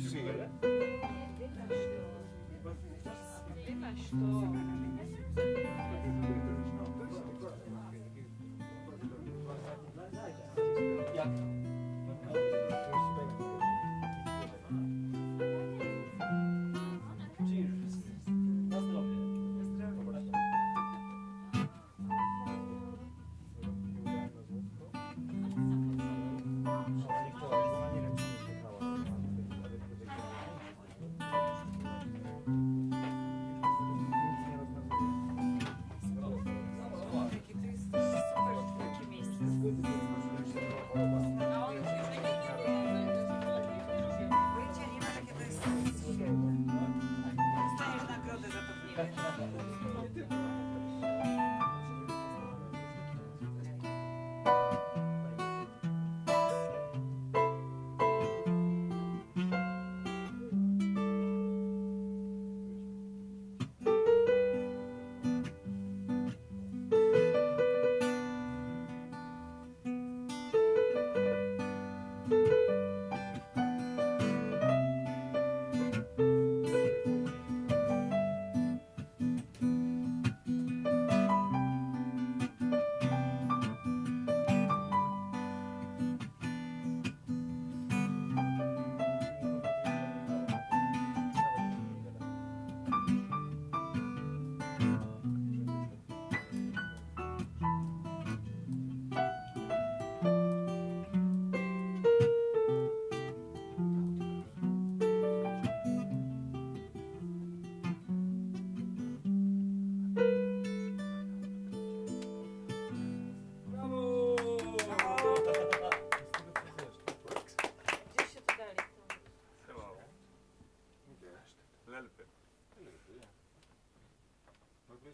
Sim. Ne başlıyor? Ne başlıyor?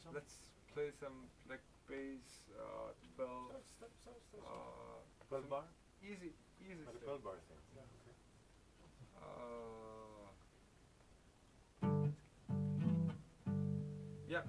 Let's play some like bass, uh, 12, uh, 12 bar? easy, easy Like a stuff. 12 bar thing. Uh, yeah,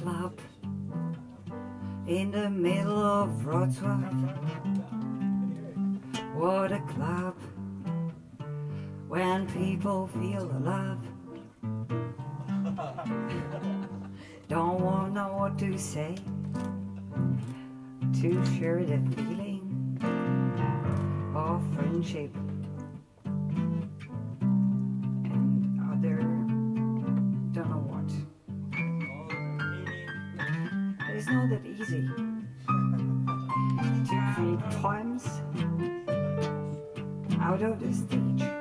club in the middle of Wrocław. What a club when people feel the love. Don't want to know what to say to share the feeling of friendship It's not that easy to create poems out of the stage.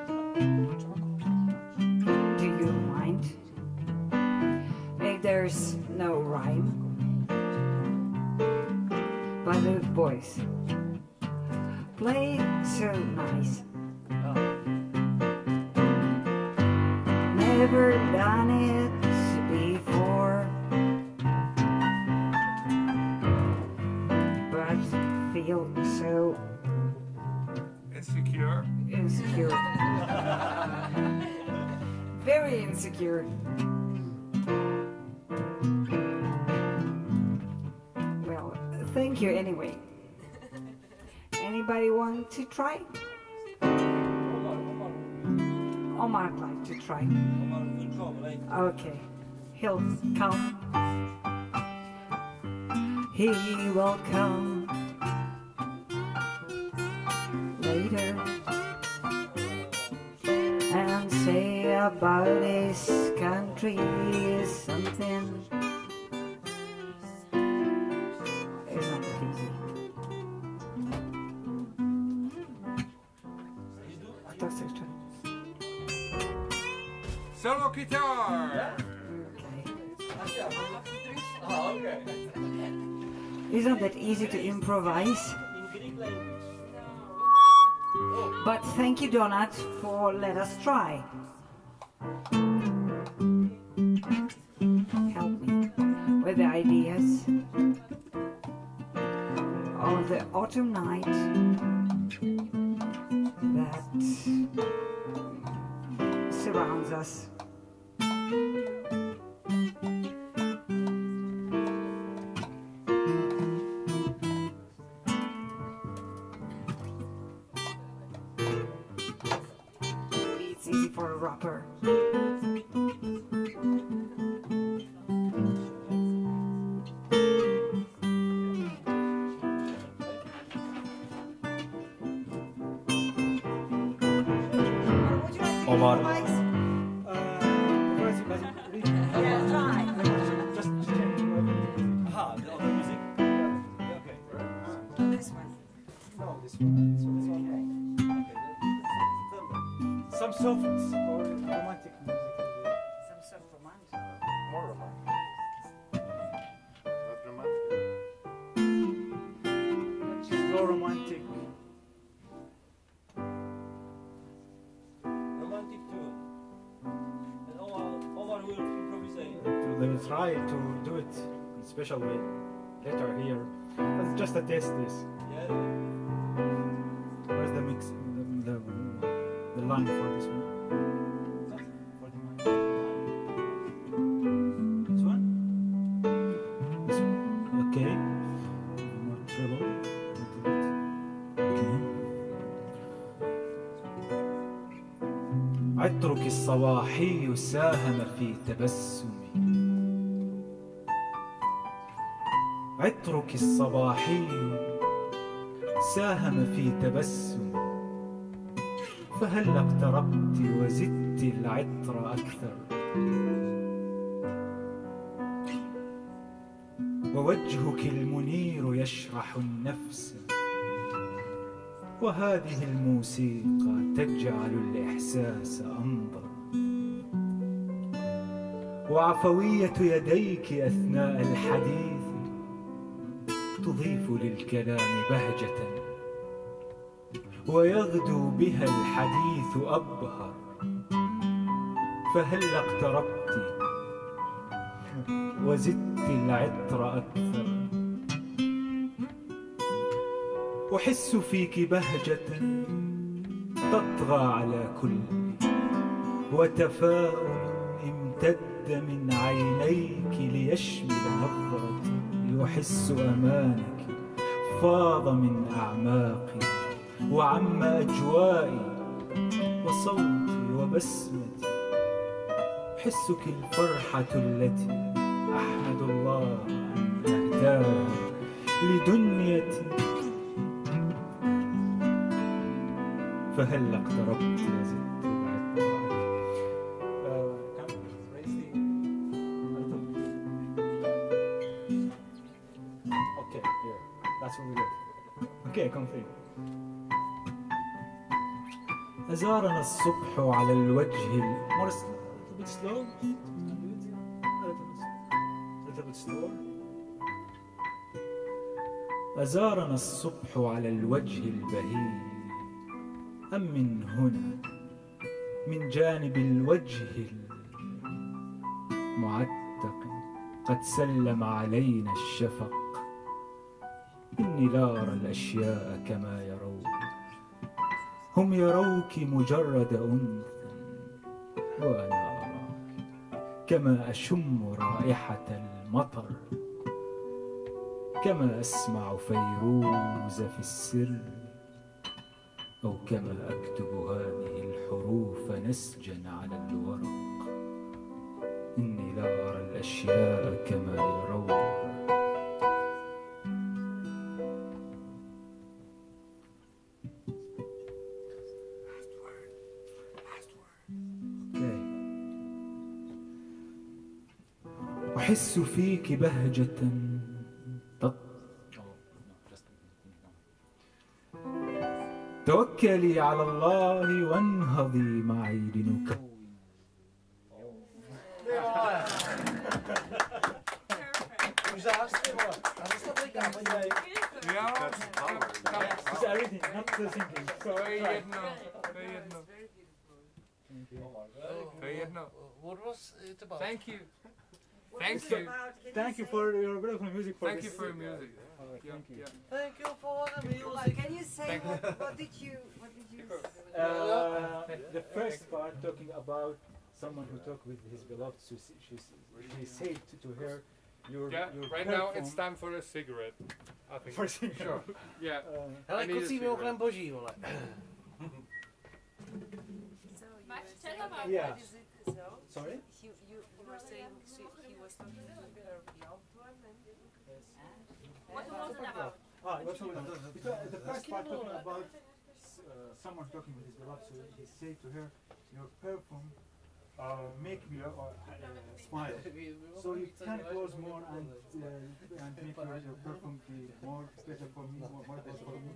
Thank you anyway. Anybody want to try? Omar would like to try. Okay, he'll come. He will come later and say about this country something. Guitar. Not that easy to improvise. But thank you, Donut, for let us try. Help me with the ideas of the autumn night that surrounds us. They will try to do it in special way later here. But just a test this. Yeah. Where's the mix? The, the, the line for this one? For the mic. This one? This one? Okay. More treble. Little bit. Okay. عطرك الصباحي ساهم في تبسمي الصباحي ساهم في تبسمي فهل اقتربت وزدت العطر أكثر؟ ووجهك المنير يشرح النفس. وهذه الموسيقى تجعل الإحساس أنظر. وعفوية يديك أثناء الحديث. تضيف للكلام بهجة. ويغدو بها الحديث أبهر فهل اقتربت؟ وزدت العطر أكثر. أحس فيك بهجة تطغى على كل. وتفاؤل امتد من عينيك ليشمل نظرتي. يحس أمانك فاض من أعماقي وعم أجوائي وصوتي وبسمتي. أحسك الفرحة التي أحمد الله أن أهداها لدنيتي. فهل اقتربت وزدت بعدت a little bit slower. أزارنا الصبح على الوجه البهي أم من هنا؟ من جانب الوجه المعتق. قد سلم علينا الشفق. إني لا أرى الأشياء كما يرون هم يروك مجرد أنثى. وأنا أراك كما أشم رائحة المطر. كما أسمع فيروز في السر. أو كما أكتب هذه الحروف نسجا على الورق. إني لا أرى الأشياء كما يرونها أحس فيك بهجة. توكلي على الله وانهضي معي لنكون Thank you. Thank you, Thank you for your beautiful music. For thank you for your music. Uh, Yeah, thank you. yeah. Thank you for the Well, music. Can you say what, what did you what did you Uh, the first part talking about someone who talked with his beloved, so she, she, she said to, to her, your, Yeah, your right now it's time for a cigarette. I think. For sure. Sure. Yeah. Hele, I need a kucí mimochodem boží, vole. so you Much were tell saying about Yeah. what is it so sorry? you you were saying she, he was talking to her beloved one and What was it the first part talking about uh, someone talking with his beloved, so he said to her, your perfume uh, make me uh, uh, smile. So you can close more and, uh, and make your, your perfume be more better for me, more, more better for me.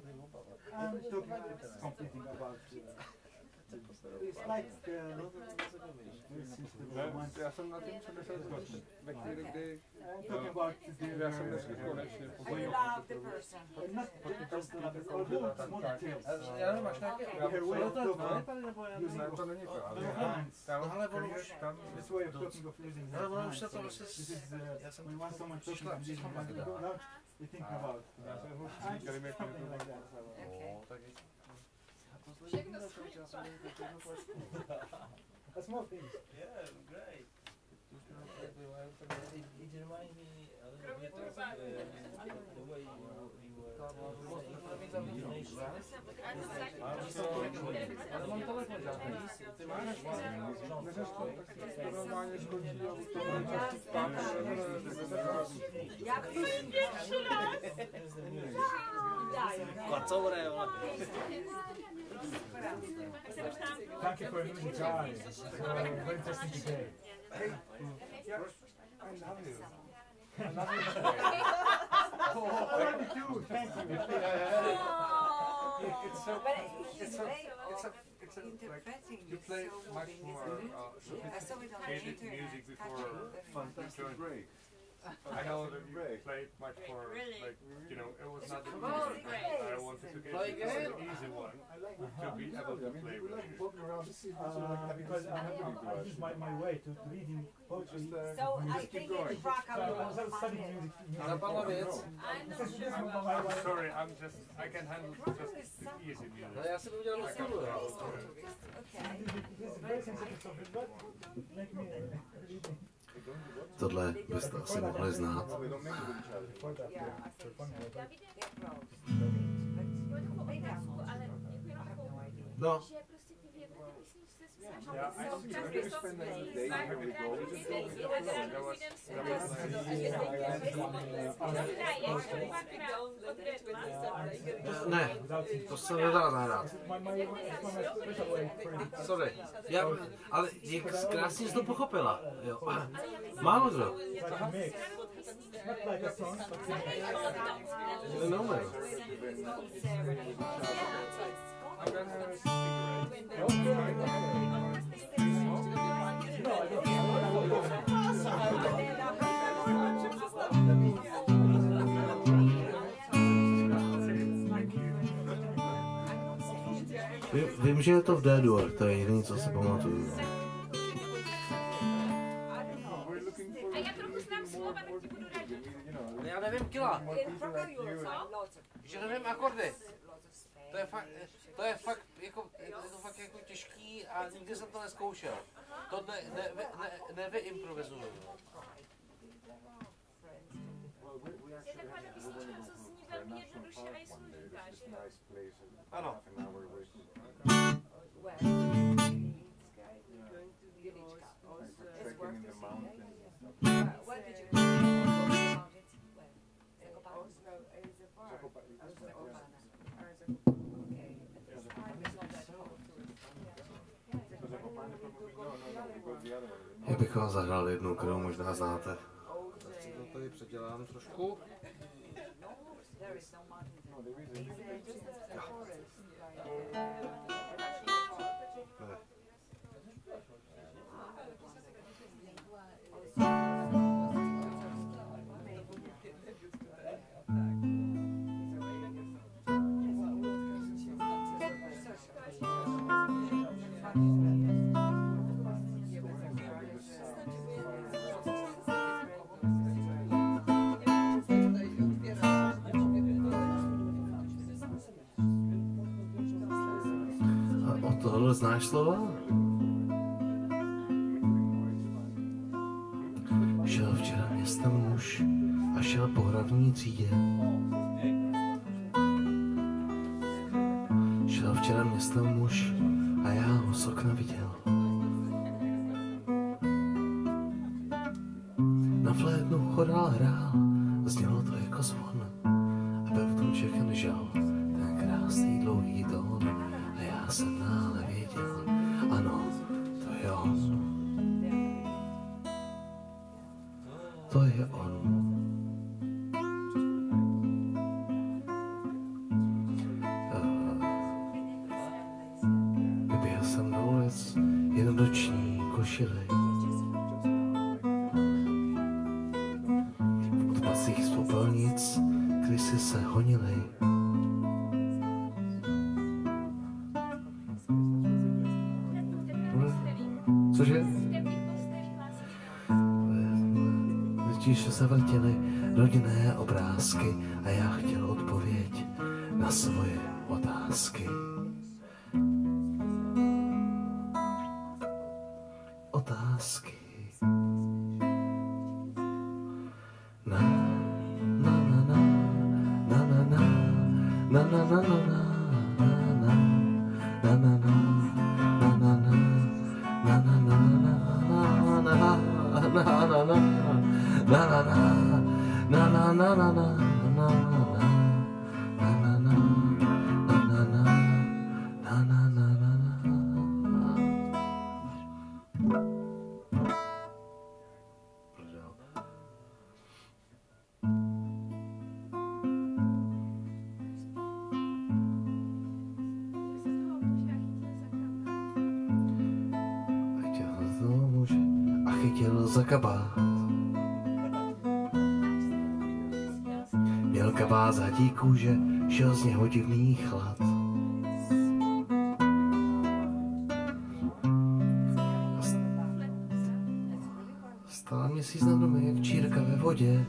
And talking, completing about. Uh, it's like uh, this is the romance. Já jsem na tím přemýšlel zase. Ve chvíli, kdy I'm talking about the, já jsem dneska konečně I love the person uh, not just love, although small details. Já nevím, máš nějaké... Her way of to talking, tvoje tady, nebo já using Ne, of to není to, ale no hands. tam, Hele, tam, ono už- tam, This way of talking of using Ale their ono hands. se to So prostě... This is uh, Já jsem when one someone talking přišla, and using přišla hands. Magda. Go out, you think about. Já uh, jsem hluchý, hands, který something like that. okay No, tak Všechno A small things. Yeah, great. It reminds me a little bit of uh, the way you, you were. ale mám telefon žádný. Ty máš? Neřeš to, tak se to normálně skončí a už to bude čas spát. jak to Kocouré, vole. Thank you for your music, Charlie. So, very. Thank you, thank you. It's so, it's a, it's a, it's a, like, you play so much more uh, I saw it on the sophisticated internet. music before the you joined. break. I know that you played much more, Really? like, you know, it was not the Oh, easy great. one. I wanted to get Play you the again. easy one to be I able to mean, play we with like you. walking around the city, so like Uh, because this I, happening to I, I use my, my way to, to reading poetry. Just, uh, So I just think it's in Prague I I will was studying find music. it. music Zapadla for- věc. I'm not is sure this about my, my, I'm sorry, I'm just, I can handle just the easy No, music. já jsem udělal I stolu, can't handle it. Okay. This is very sensitive subject, but make me Tohle byste asi mohli znát. No, Yeah, I see. When Ne, to se nedá nahrát. Sorry. Já, ale jak krásně jsi to pochopila. Jo. Málo kdo. No, no. Vím, že je to v D-dur, to je jediné, co si pamatuju. For A já trochu znám slova, tak ti budu you know, Já nevím kila, že nevím akordy. To je fakt, to je fakt jako, je to fakt jako těžký a nikdy jsem to neskoušel. To ne, ne, ne, ne, nevyimprovizuju. Je taková ta písnička, co zní velmi jednoduše a je složitá, že jo? Nice place. Ano. Bych vám zahrál jednu, kterou možná znáte. Tak si to tady předělám trošku. Znáš slova? Šel včera městem muž a šel po hlavní třídě. fire on chytil za kabát. Měl kabát z hadí kůže, šel z něho divný chlad. Stala měsíc nad domy, jak čírka ve vodě,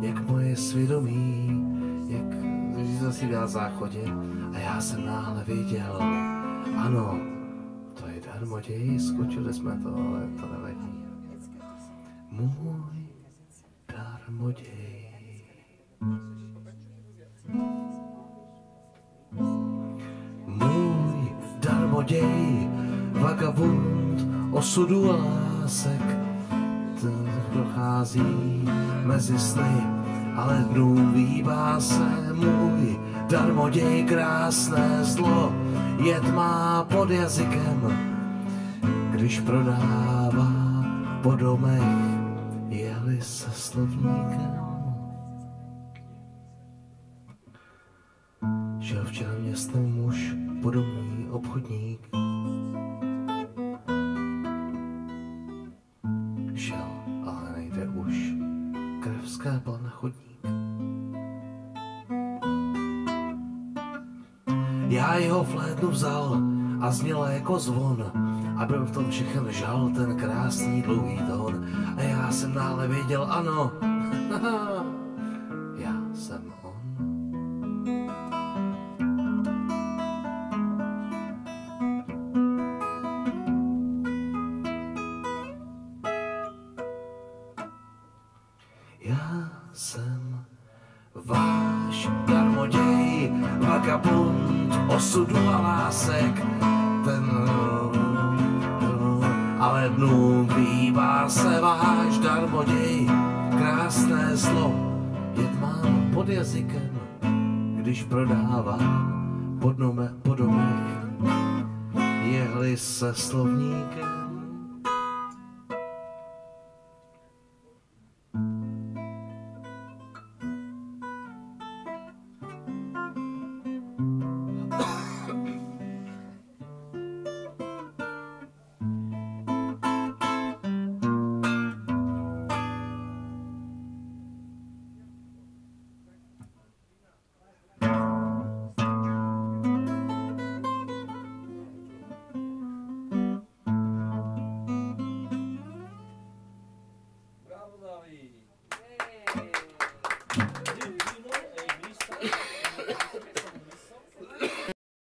jak moje svědomí, jak zasídá záchodě. A já jsem náhle věděl, ano, to je darmoděj, skočili jsme to, ale to nevadí můj darmoděj. Můj darmoděj, vagabund osudu a lásek, ten prochází mezi sny, ale dnů výbá se můj darmoděj krásné zlo, je má pod jazykem, když prodává po domech slovníkem. Šel včera městem muž, podobný obchodník. Šel, ale nejde už, krev skápla na chodník. Já jeho flétnu vzal a zněla jako zvon a byl v tom všechen žal ten krásný dlouhý tón. A já jsem náhle věděl, ano, když prodává pod, nome, po domech, jehli se slovníkem.